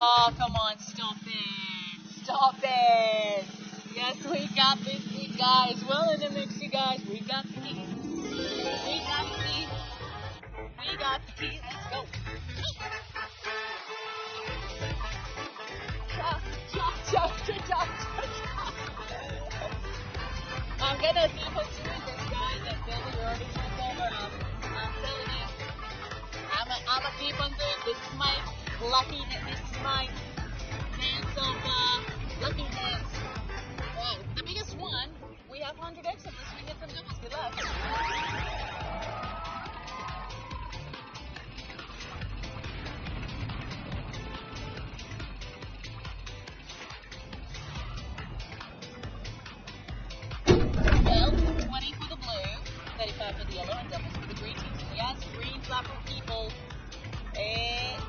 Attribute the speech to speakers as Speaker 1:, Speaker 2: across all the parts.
Speaker 1: Oh, come on, stop it. Stop it. Yes, we got this, you guys. Well in the mix, you guys. We got the key. We got the key. We got the key. Let's go. I'm gonna keep on doing this, guys, until the recording is over. I'm, I'm telling you. I'm a, I'm a keep on doing this. Is my lucky, that this is my dance of uh, lucky dance. Wow, the biggest one. We have 100 X of this. We get some doubles. Good luck. Well, 20 for the blue, 35 for the yellow, and doubles for the green teams. Yes, green flat for people. And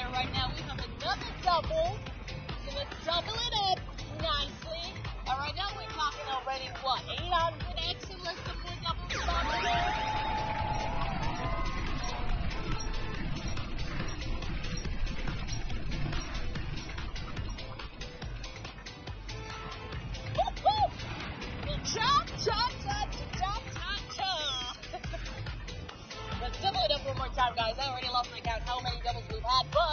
Speaker 1: fire right now. We have another double. So let's double it up nicely. And right now we're talking already, what, 800x and let's some more. Let's double it up one more time, guys. I already lost my count how many doubles we've had, but